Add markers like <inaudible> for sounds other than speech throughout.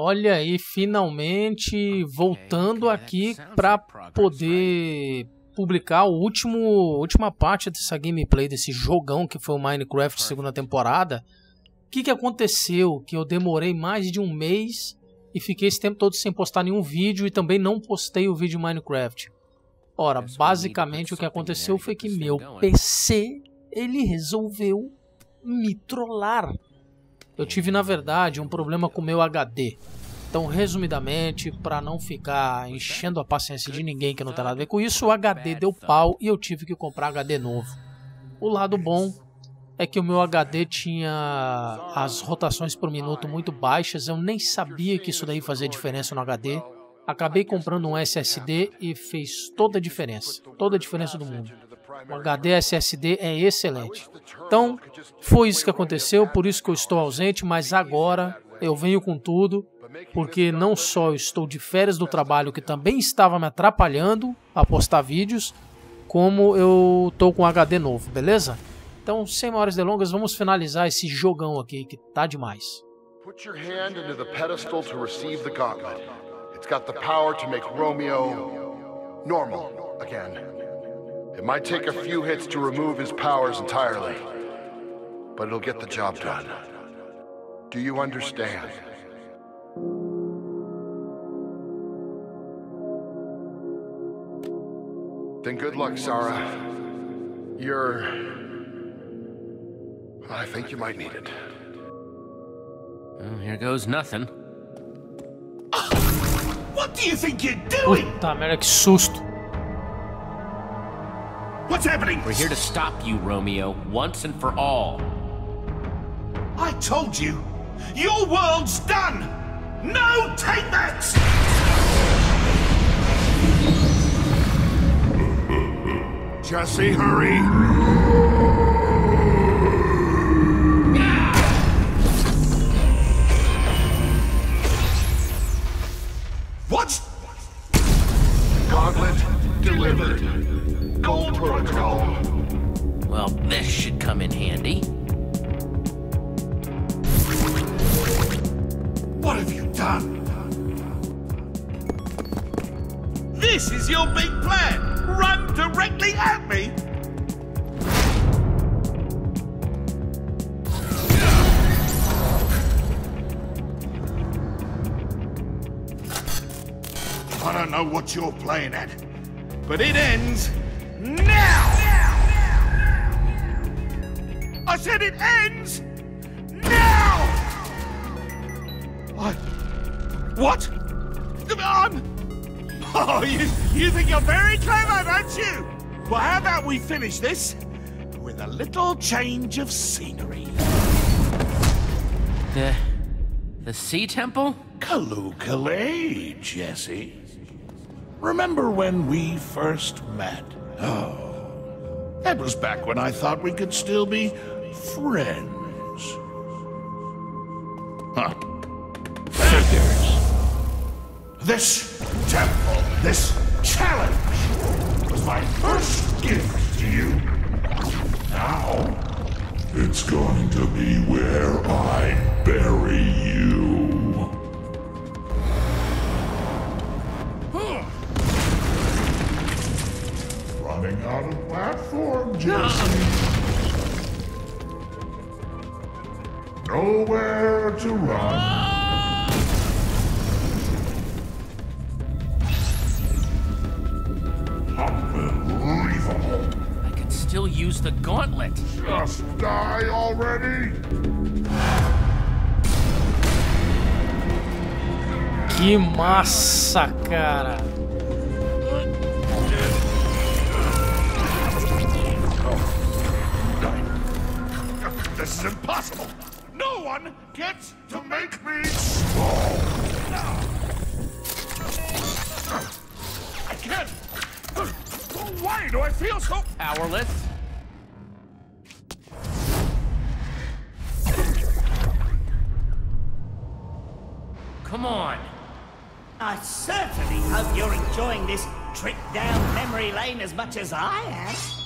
Olha aí, finalmente voltando aqui para poder publicar o último última parte dessa gameplay desse jogão que foi o Minecraft segunda temporada. O que, que aconteceu? Que eu demorei mais de um mês e fiquei esse tempo todo sem postar nenhum vídeo e também não postei o vídeo Minecraft. Ora, basicamente o que aconteceu foi que meu PC ele resolveu me trollar. Eu tive, na verdade, um problema com o meu HD. Então, resumidamente, para não ficar enchendo a paciência de ninguém que não tem nada a ver com isso, o HD deu pau e eu tive que comprar HD novo. O lado bom é que o meu HD tinha as rotações por minuto muito baixas, eu nem sabia que isso daí fazia diferença no HD. Acabei comprando um SSD e fez toda a diferença, toda a diferença do mundo. O HD SSD é excelente. Então, foi isso que aconteceu, por isso que eu estou ausente, mas agora eu venho com tudo, porque não só eu estou de férias do trabalho, que também estava me atrapalhando a postar vídeos, como eu estou com HD novo, beleza? Então, sem maiores delongas, vamos finalizar esse jogão aqui, que tá demais. Put your hand into the pedestal to receive the gauntlet. It's got the power to make Romeo normal again. It might take a few hits to remove his powers entirely, but it'll get the job done. Do you understand? Then good luck, Sarah. You're... I think you might need it. Well, here goes nothing. What do you think you're doing? Puta merda, que susto. What's happening? We're here to stop you, Romeo, once and for all. I told you, your world's done! No take-backs! Jesse, hurry! This is your big plan! Run directly at me? I don't know what you're playing at, but it ends said it ends now! I... What? I'm... Oh, you, you think you're very clever, don't you? Well, how about we finish this with a little change of scenery? The... the Sea Temple? Kalukale, Jesse. Eh? Remember when we first met? Oh, that was back when I thought we could still be friends. Huh. Figures. This temple, this challenge, was my first gift to you. Now, it's going to be where I bury you. Running out of platform, Jesse. Nowhere to run. I could still use the gauntlet. Just die already? Que massa, cara. This is impossible. No one gets to make me small. I can't. Why do I feel so powerless? Come on. I certainly hope you're enjoying this trip down memory lane as much as I am.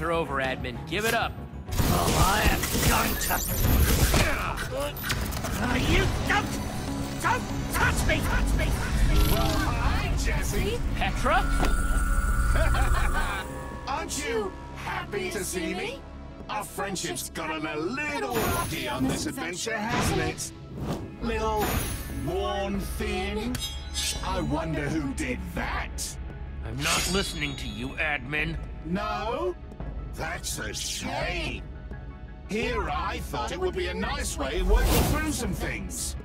Are over, admin. Give it up. Oh, I am going to. Uh, you don't. Don't touch me! Touch me! Hi, Jesse. Petra? Aren't you happy to see me? Our friendship's gotten a little rocky on this adventure, hasn't it? Little worn thin. I wonder who did that. I'm not listening to you, admin. No? That's a shame. Here I thought it would be a nice way of working through some things.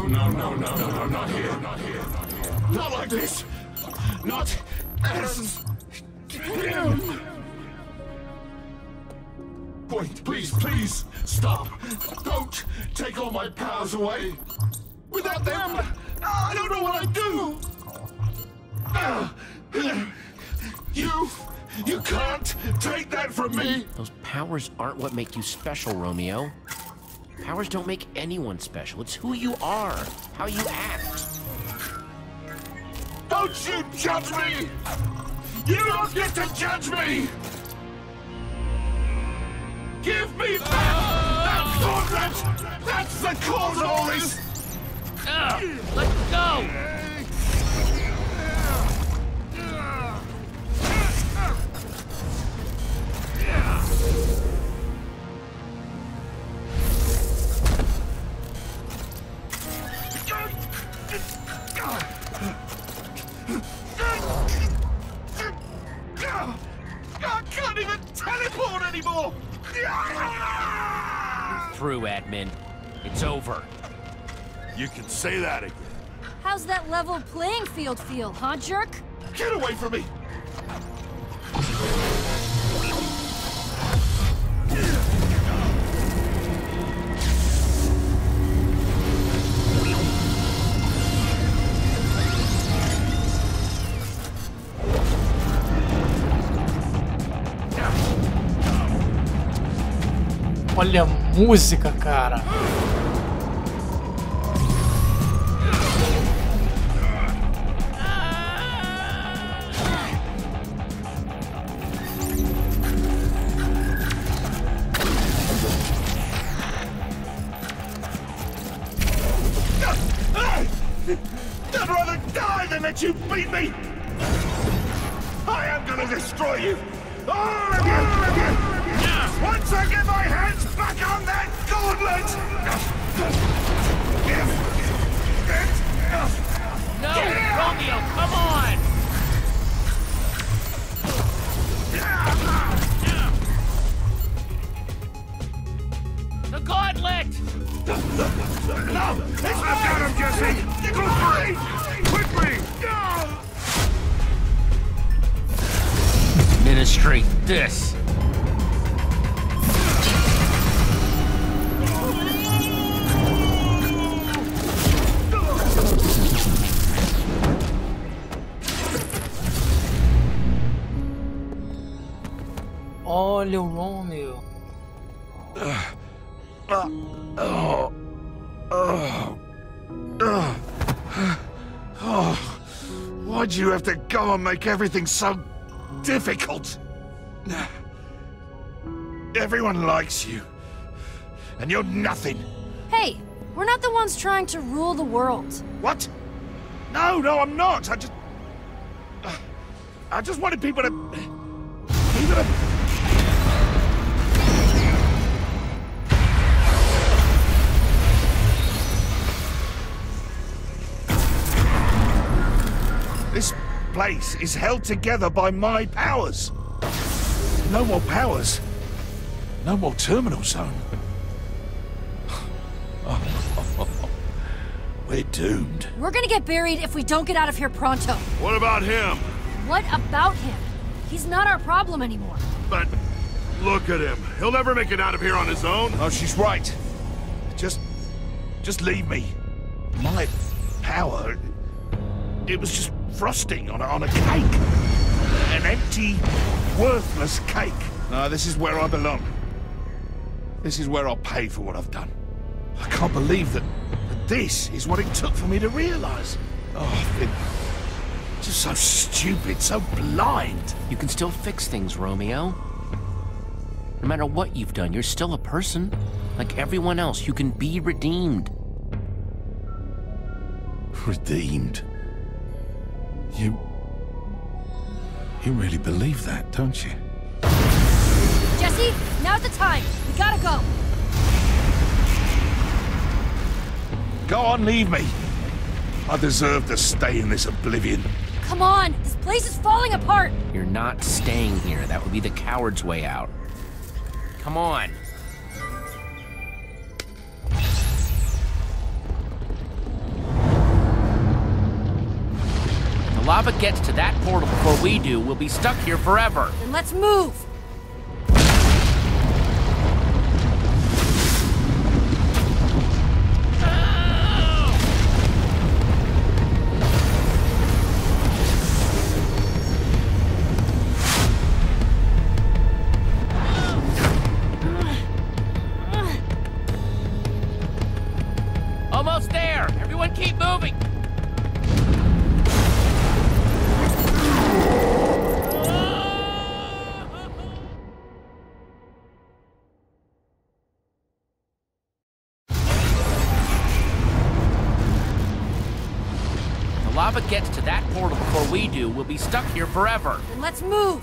Oh no, no, no, no, no, not here, not here, not like this. Not as him. Wait, please, please, stop. Don't take all my powers away. Without them, I don't know what I'd do. Ah, You, you can't take that from me. Those powers aren't what make you special, Romeo. Powers don't make anyone special. It's who you are, how you act. Don't you judge me! You don't get to judge me! Give me back that gauntlet! That's the cause of all this! Let go! I Through, admin. It's over. You can say that again. How's that level playing field feel, huh, jerk? Get away from me! Música, cara. You beat me! I am gonna destroy you! All of you! All of you! Once I get my hands back on that gauntlet! No, Romeo, come on! The gauntlet! No! It's not got him, Jesse! Go free! Quickly! Administrate this. Olha o um Romeo. Why do you have to go and make everything so difficult? Everyone likes you. And you're nothing. Hey, We're not the ones trying to rule the world. What? No, no, I'm not. I just. I just wanted people to. People to. Place is held together by my powers. No more powers. No more terminal zone. <laughs> We're doomed. We're gonna get buried if we don't get out of here pronto. What about him? What about him? He's not our problem anymore. But look at him. He'll never make it out of here on his own. Oh, she's right. Just, just leave me. My power, it was just frosting on a, on a cake. An empty, worthless cake. No, this is where I belong. This is where I'll pay for what I've done. I can't believe that, that this is what it took for me to realize. Oh, I've been just so stupid, so blind. You can still fix things, Romeo. No matter what you've done, you're still a person. Like everyone else, you can be redeemed. Redeemed. You. You really believe that, don't you? Jesse, now's the time. We gotta go. Go on, leave me. I deserve to stay in this oblivion. Come on, this place is falling apart. You're not staying here. That would be the coward's way out. Come on. Lava gets to that portal before we do. We'll be stuck here forever. Then let's move. Be stuck here forever. Then let's move.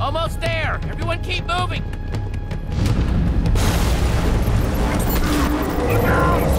Almost there. Everyone keep moving. I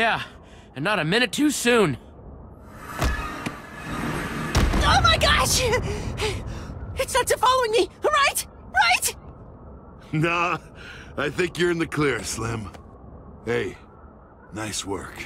Yeah, and not a minute too soon. Oh my gosh! It's not following me, right? Right? Nah, I think you're in the clear, Slim. Hey, nice work.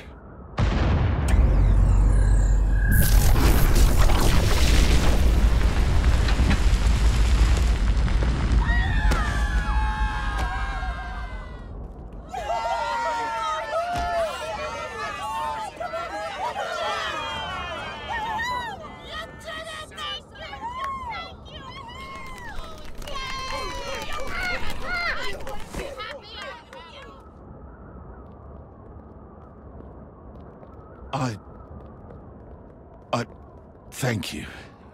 Thank you.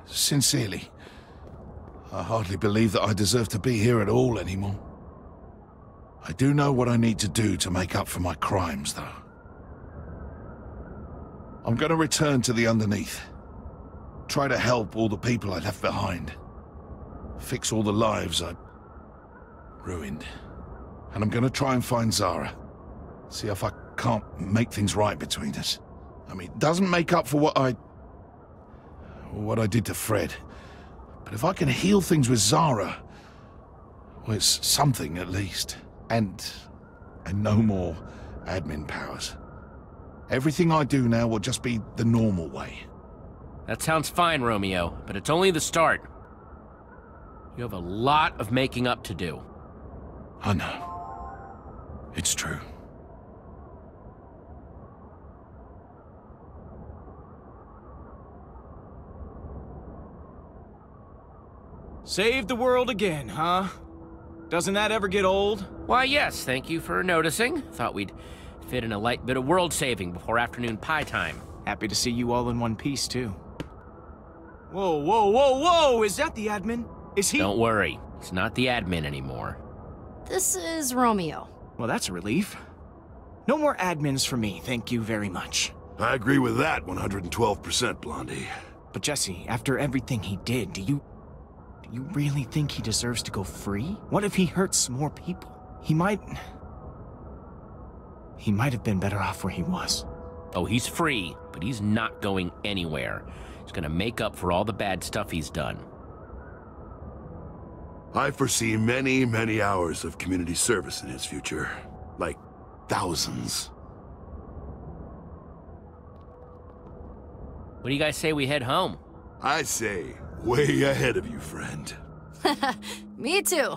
Sincerely. I hardly believe that I deserve to be here at all anymore. I do know what I need to do to make up for my crimes, though. I'm gonna return to the underneath. Try to help all the people I left behind. Fix all the lives I ruined. And I'm gonna try and find Xara. See if I can't make things right between us. I mean, it doesn't make up for what I... what I did to Fred. But if I can heal things with Xara... Well, it's something at least. And... and no more admin powers. Everything I do now will just be the normal way. That sounds fine, Romeo, but it's only the start. You have a lot of making up to do. I know. It's true. Save the world again, huh? Doesn't that ever get old? Why, yes, thank you for noticing. Thought we'd fit in a light bit of world saving before afternoon pie time. Happy to see you all in one piece, too. Whoa, whoa, whoa, whoa! Is that the admin? Is he- Don't worry, it's not the admin anymore. This is Romeo. Well, that's a relief. No more admins for me, thank you very much. I agree with that 112%, Blondie. But Jesse, after everything he did, do you... Do you really think he deserves to go free? What if he hurts more people? He might... He might have been better off where he was. Oh, he's free, but he's not going anywhere. He's gonna make up for all the bad stuff he's done. I foresee many, many hours of community service in his future. Like, thousands. What do you guys say we head home? I say, way ahead of you, friend. <laughs> Me too.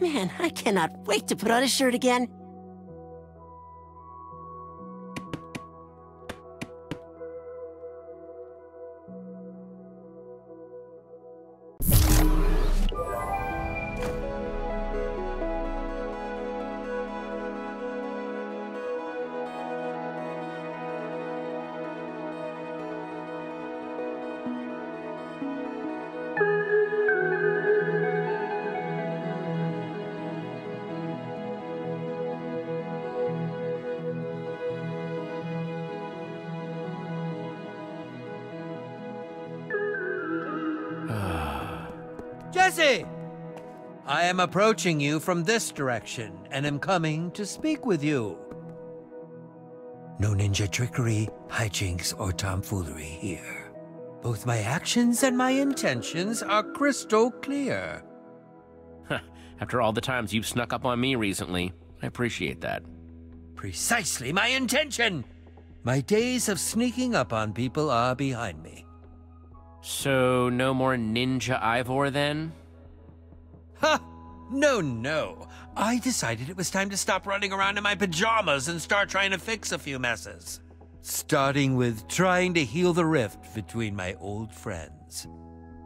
Man, I cannot wait to put on a shirt again. Jesse! I am approaching you from this direction and am coming to speak with you. No ninja trickery, hijinks, or tomfoolery here. Both my actions and my intentions are crystal clear. After all the times you've snuck up on me recently, I appreciate that. Precisely my intention! My days of sneaking up on people are behind me. So, no more Ninja Ivor then? Ha! No, no. I decided it was time to stop running around in my pajamas and start trying to fix a few messes. Starting with trying to heal the rift between my old friends.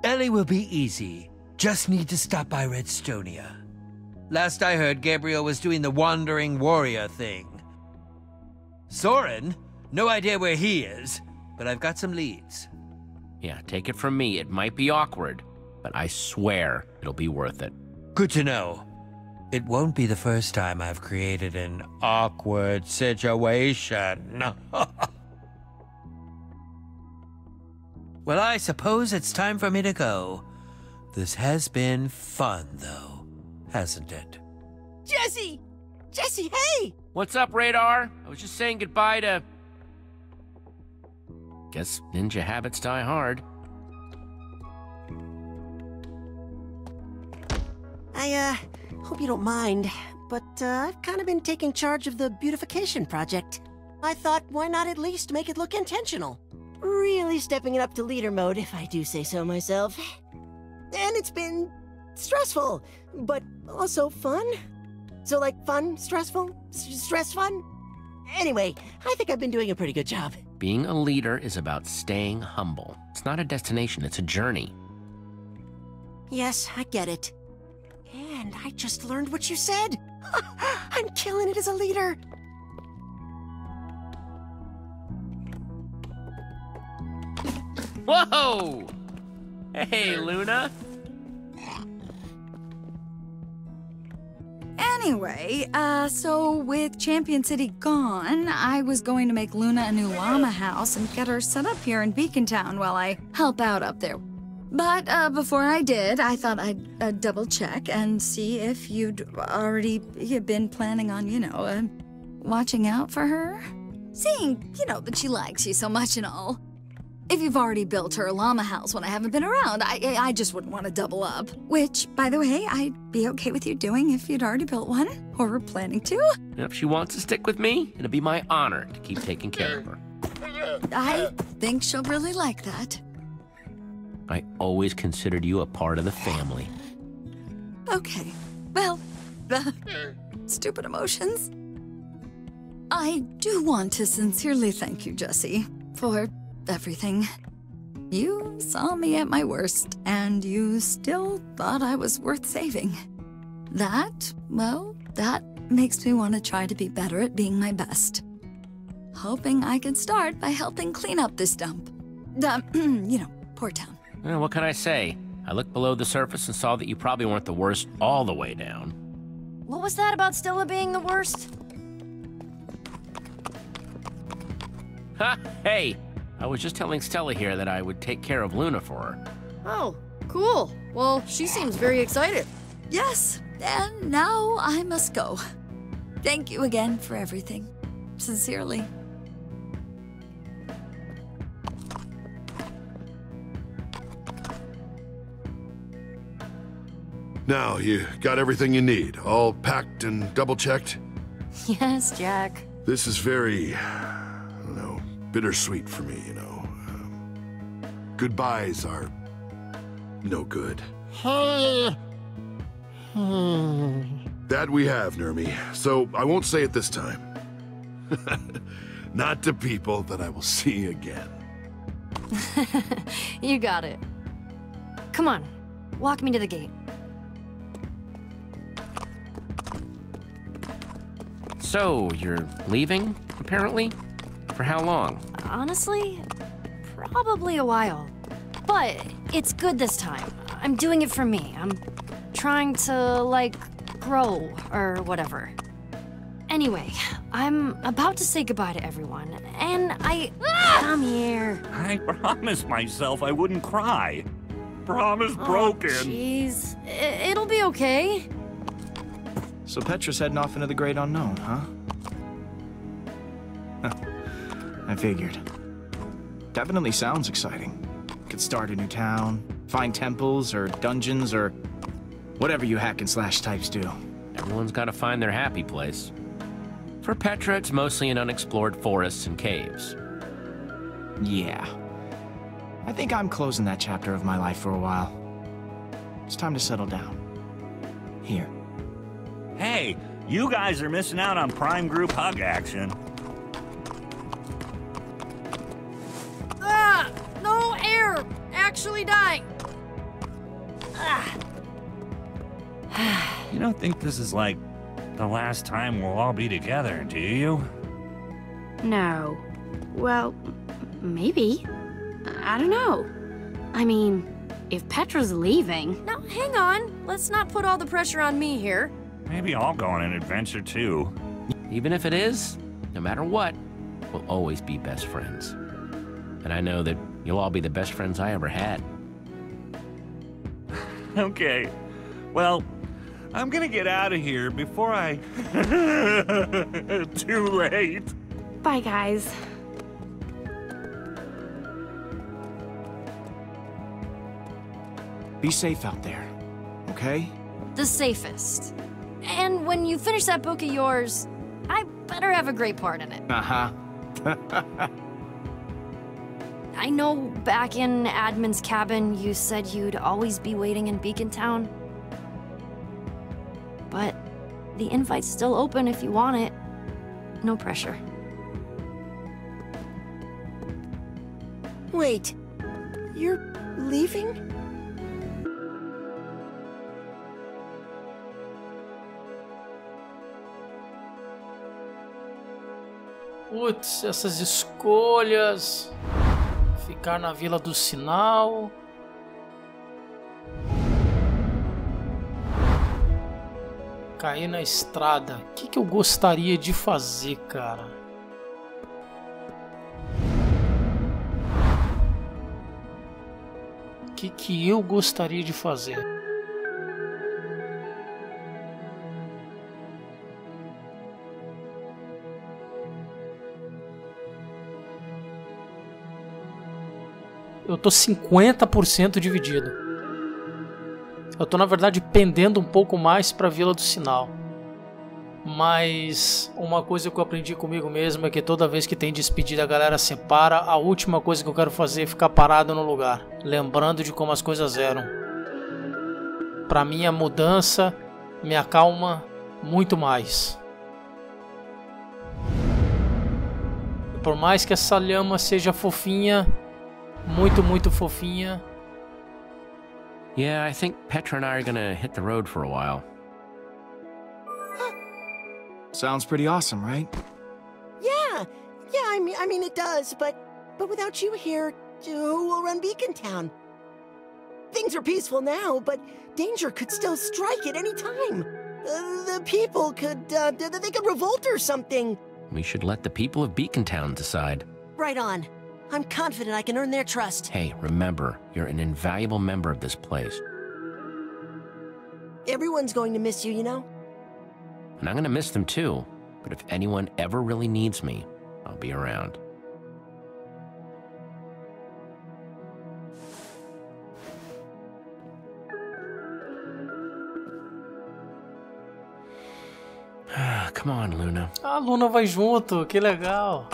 Ellie will be easy. Just need to stop by Redstonia. Last I heard, Gabriel was doing the wandering warrior thing. Soren? No idea where he is, but I've got some leads. Yeah, take it from me, it might be awkward, but I swear it'll be worth it. Good to know. It won't be the first time I've created an awkward situation. <laughs> well, I suppose it's time for me to go. This has been fun, though, hasn't it? Jesse! Jesse, hey! What's up, Radar? I was just saying goodbye to. Guess ninja habits die hard. I, uh, hope you don't mind, but, uh, I've kind of been taking charge of the beautification project. I thought, why not at least make it look intentional? Really stepping it up to leader mode, if I do say so myself. And it's been stressful, but also fun. So, like, fun, stressful, stress fun? Anyway, I think I've been doing a pretty good job. Being a leader is about staying humble. It's not a destination, it's a journey. Yes, I get it. And I just learned what you said. <laughs> I'm killing it as a leader. Whoa! Hey, Luna. Anyway, uh, so with Champion City gone, I was going to make Luna a new llama house and get her set up here in Beacon Town while I help out up there. But uh, before I did, I thought I'd uh, double check and see if you'd already been planning on, you know, uh, watching out for her. Seeing, you know, that she likes you so much and all. If you've already built her a llama house when I haven't been around, I, I just wouldn't want to double up. Which, by the way, I'd be okay with you doing if you'd already built one, or were planning to. And if she wants to stick with me, it'll be my honor to keep taking care of her. I think she'll really like that. I always considered you a part of the family. Okay. Well, the stupid emotions. I do want to sincerely thank you, Jesse, for everything. You saw me at my worst, and you still thought I was worth saving. That, well, that makes me want to try to be better at being my best. Hoping I can start by helping clean up this dump. The, <clears throat> you know, poor town. Well, what can I say? I looked below the surface and saw that you probably weren't the worst all the way down. What was that about Stella being the worst? Ha! Hey! I was just telling Stella here that I would take care of Luna for her. Oh, cool. Well, she seems very excited. Yes, and now I must go. Thank you again for everything. Sincerely. Now, you got everything you need, all packed and double checked? Yes, Jack. This is very, I don't know, bittersweet for me, you know. Um, goodbyes are no good. <sighs> that we have, Nurm, so I won't say it this time. <laughs> Not to people that I will see again. <laughs> you got it. Come on, walk me to the gate. So, you're leaving, apparently? For how long? Honestly, probably a while. But it's good this time. I'm doing it for me. I'm trying to, like, grow or whatever. Anyway, I'm about to say goodbye to everyone, and I. Come here. I promised myself I wouldn't cry. Promise oh, broken. Jeez. I- it'll be okay. So Petra's heading off into the great unknown, huh? Huh. I figured. Definitely sounds exciting. Could start a new town, find temples or dungeons or whatever you hack and slash types do. Everyone's got to find their happy place. For Petra, it's mostly in unexplored forests and caves. Yeah. I think I'm closing that chapter of my life for a while. It's time to settle down. Here. Hey, you guys are missing out on prime group hug action. Don't think this is like the last time we'll all be together, do you? No. Well, maybe. I don't know. I mean, if Petra's leaving. Now, hang on. Let's not put all the pressure on me here. Maybe I'll go on an adventure too. Even if it is, no matter what, we'll always be best friends. And I know that you'll all be the best friends I ever had. <laughs> Okay. Well, I'm gonna get out of here before I. <laughs> Too late. Bye, guys. Be safe out there, okay? The safest. And when you finish that book of yours, I better have a great part in it. Uh-huh. <laughs> I know back in Admin's cabin, you said you'd always be waiting in Beacon Town. But the invite's still open if you want it. No pressure. Wait, you're leaving? Putz, essas escolhas. Ficar na Vila do Sinal. Cair na estrada. O que, que eu gostaria de fazer, cara? O que, que eu gostaria de fazer? eu tô 50% dividido. Eu tô na verdade pendendo um pouco mais para Vila do Sinal. Mas uma coisa que eu aprendi comigo mesmo é que toda vez que tem despedida a galera separa, a última coisa que eu quero fazer é ficar parado no lugar, lembrando de como as coisas eram. Para mim a mudança me acalma muito mais. Por mais que essa lhama seja fofinha, muito, muito fofinha. Yeah, I think Petra and I are gonna hit the road for a while. Sounds pretty awesome, right? Yeah, yeah, I mean, I mean it does, but, but without you here, who will run Beacon Town? Things are peaceful now, but danger could still strike at any time. Uh, the people could, uh, they could revolt or something. We should let the people of Beacon Town decide. Right on. I'm confident I can earn their trust. Hey, remember, you're an invaluable member of this place. Everyone's going to miss you, you know? And I'm gonna miss them too. But if anyone ever really needs me, I'll be around. <sighs> Come on, Luna. A Luna vai junto, que legal.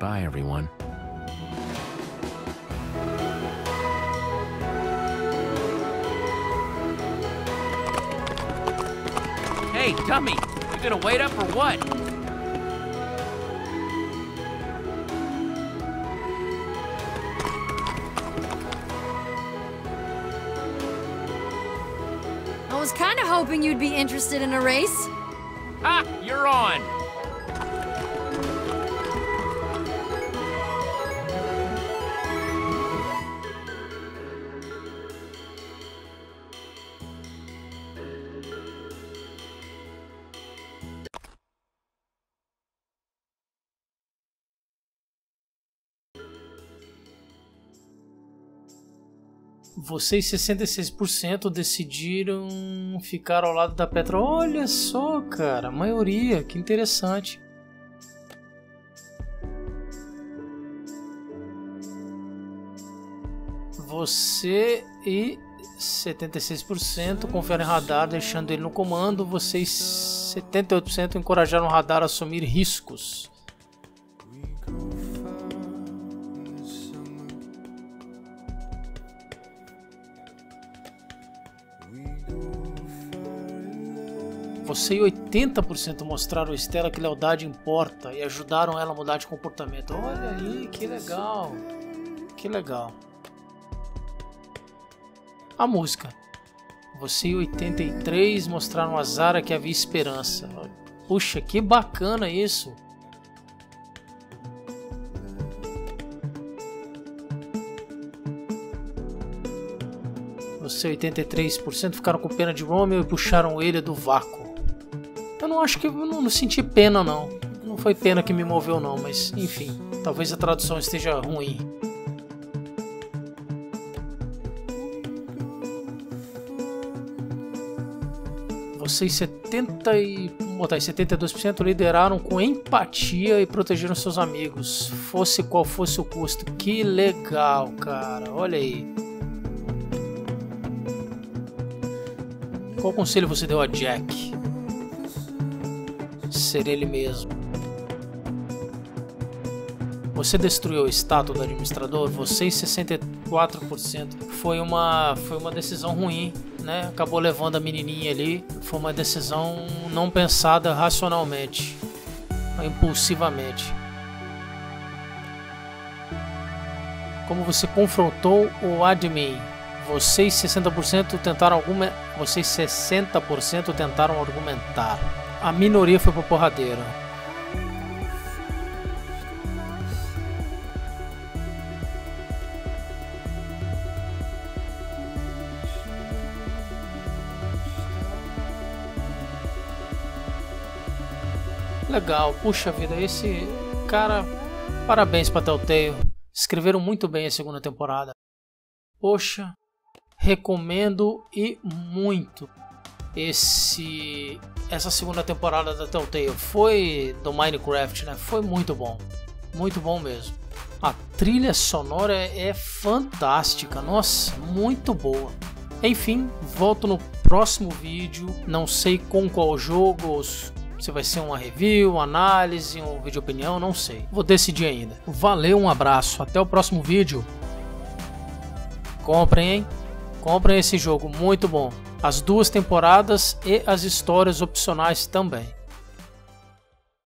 Bye, everyone. Hey, dummy! You gonna wait up or what? I was kind of hoping you'd be interested in a race. Ah, you're on! Vocês 66% decidiram ficar ao lado da Petra. Olha só, cara, a maioria, que interessante. Você e 76% conferem radar, deixando ele no comando. Vocês 78% encorajaram o radar a assumir riscos. Você e 80% mostraram a Estela que lealdade importa e ajudaram ela a mudar de comportamento. Olha aí, que legal. Que legal. A música. Você e 83 mostraram a Zara que havia esperança. Puxa, que bacana isso. Você e 83% ficaram com pena de Romeo e puxaram ele do vácuo. Eu não acho que eu não, não senti pena não. Não foi pena que me moveu não, mas enfim, talvez a tradução esteja ruim. Vocês 70 e botar aí, 72% lideraram com empatia e protegeram seus amigos, fosse qual fosse o custo. Que legal, cara. Olha aí. Qual conselho você deu a Jack? Ser ele mesmo. Você destruiu a estátua do administrador? Vocês 64%. Foi uma, foi uma decisão ruim, né? Acabou levando a menininha ali. Foi uma decisão não pensada racionalmente, impulsivamente. como você confrontou o admin. Vocês 60% tentaram alguma, vocês 60% tentaram argumentar. A minoria foi pro porradeiro. Legal, puxa vida, esse cara, parabéns pra Telltale. Escreveram muito bem a segunda temporada. Poxa, recomendo e muito esse essa segunda temporada da Telltale. Foi do Minecraft, né? Foi muito bom. Muito bom mesmo. A trilha sonora é fantástica, nossa, muito boa. Enfim, volto no próximo vídeo. Não sei com qual jogo, se vai ser uma review, uma análise, um vídeo opinião, não sei. Vou decidir ainda. Valeu, um abraço, até o próximo vídeo. Comprem, hein? Comprem esse jogo, muito bom. As duas temporadas e as histórias opcionais também.